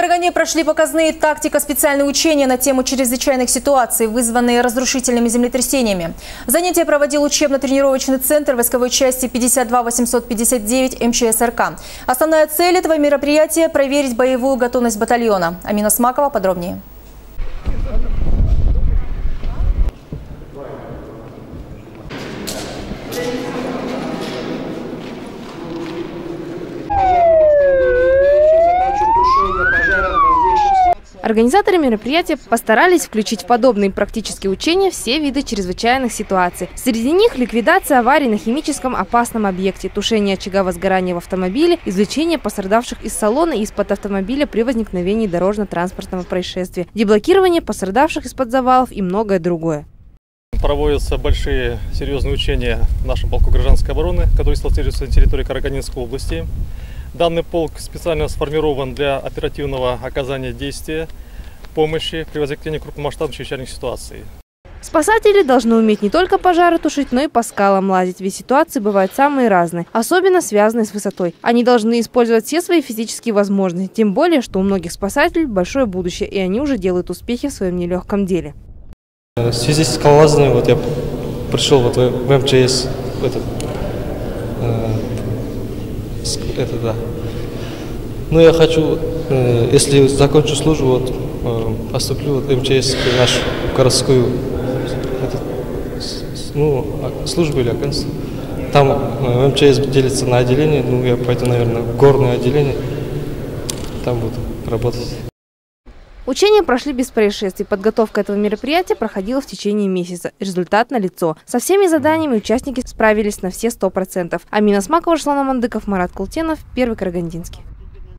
Карагане прошли показные тактико-специальные учения на тему чрезвычайных ситуаций, вызванные разрушительными землетрясениями. Занятия проводил учебно-тренировочный центр войсковой части 52-859 МЧСРК. Основная цель этого мероприятия – проверить боевую готовность батальона. Амина Смакова подробнее. Организаторы мероприятия постарались включить в подобные практические учения все виды чрезвычайных ситуаций. Среди них ликвидация аварий на химическом опасном объекте, тушение очага возгорания в автомобиле, извлечение пострадавших из салона и из-под автомобиля при возникновении дорожно-транспортного происшествия, деблокирование пострадавших из-под завалов и многое другое. Проводятся большие серьезные учения в нашем полку гражданской обороны, который дислоцируется на территории Караганинской области. Данный полк специально сформирован для оперативного оказания действия помощи при возникновении крупномасштабных чрезвычайных ситуаций. Спасатели должны уметь не только пожары тушить, но и по скалам лазить, ведь ситуации бывают самые разные, особенно связанные с высотой. Они должны использовать все свои физические возможности, тем более, что у многих спасателей большое будущее, и они уже делают успехи в своем нелегком деле. В связи с скалолазанием вот я пришел вот в МЧС, этот, э, это да. Ну, я хочу, э, если закончу службу, вот, э, поступлю в МЧС, нашу городскую ну, а, службу или агентство. Там э, МЧС делится на отделение, ну, я пойду, наверное, в горное отделение, там буду работать. Учения прошли без происшествий. Подготовка этого мероприятия проходила в течение месяца. Результат налицо. Со всеми заданиями участники справились на все 100%. Амина Смакова, Руслан Мандыков, Марат Култенов, Первый Карагандинский.